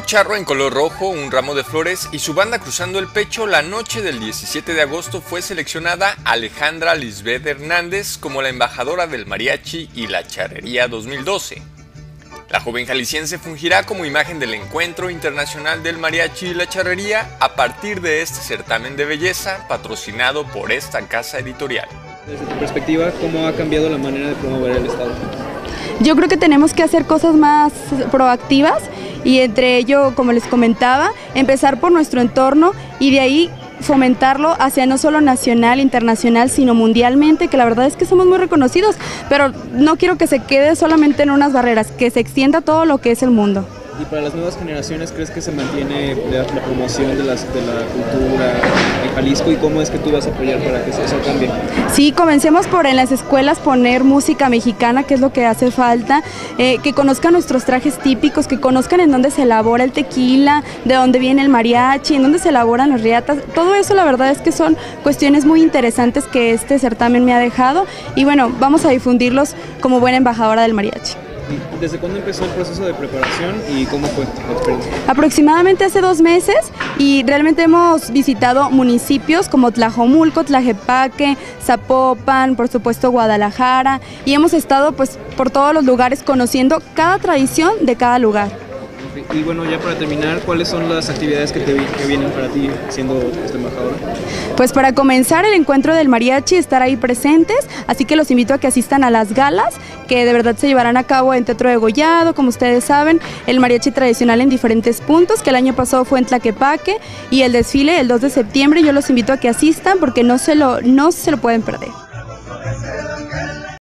charro en color rojo, un ramo de flores y su banda cruzando el pecho, la noche del 17 de agosto fue seleccionada Alejandra Lisbeth Hernández como la embajadora del mariachi y la charrería 2012. La joven jalisciense fungirá como imagen del Encuentro Internacional del Mariachi y la Charrería a partir de este certamen de belleza patrocinado por esta casa editorial. Desde tu perspectiva, ¿cómo ha cambiado la manera de promover el Estado? Yo creo que tenemos que hacer cosas más proactivas y entre ello, como les comentaba, empezar por nuestro entorno y de ahí fomentarlo hacia no solo nacional, internacional, sino mundialmente, que la verdad es que somos muy reconocidos, pero no quiero que se quede solamente en unas barreras, que se extienda todo lo que es el mundo. ¿Y para las nuevas generaciones crees que se mantiene la, promoción de, las, de, la cultura en Jalisco y cómo es que tú vas a apoyar para que eso cambie? Sí, comencemos por en las escuelas poner música mexicana, que es lo que hace falta, eh, que conozcan nuestros trajes típicos, que conozcan en dónde se elabora el tequila, de dónde viene el mariachi, en dónde se elaboran las riatas. Todo eso la verdad es que son cuestiones muy interesantes que este certamen me ha dejado y bueno, vamos a difundirlos como buena embajadora del mariachi. ¿Desde cuándo empezó el proceso de preparación y cómo fue la experiencia? Aproximadamente hace dos meses y realmente hemos visitado municipios como Tlajomulco, Tlajepaque, Zapopan, por supuesto Guadalajara y hemos estado pues por todos los lugares conociendo cada tradición de cada lugar. Y bueno, ya para terminar, ¿cuáles son las actividades que, te, que vienen para ti siendo este embajadora? Pues para comenzar el encuentro del mariachi, estar ahí presentes, así que los invito a que asistan a las galas, que de verdad se llevarán a cabo en Teatro de Gollado, como ustedes saben, el mariachi tradicional en diferentes puntos, que el año pasado fue en Tlaquepaque, y el desfile el 2 de septiembre, yo los invito a que asistan porque no se lo, no se lo pueden perder.